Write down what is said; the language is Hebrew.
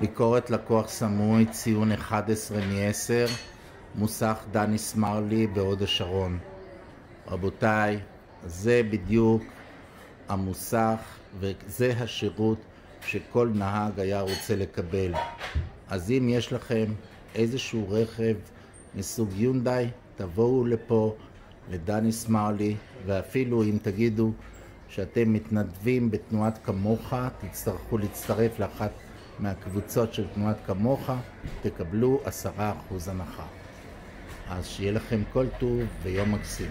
ביקורת לקוח סמוי, ציון 11 מ-10, מוסך דני סמרלי בהוד השרון. רבותיי, זה בדיוק המוסך וזה השירות שכל נהג היה רוצה לקבל. אז אם יש לכם איזשהו רכב מסוג יונדאי, תבואו לפה לדני סמרלי, ואפילו אם תגידו שאתם מתנדבים בתנועת כמוך, תצטרכו להצטרף לאחת מהקבוצות של תנועת כמוך, תקבלו עשרה אחוז הנחה. אז שיהיה לכם כל טוב ויום מקסים.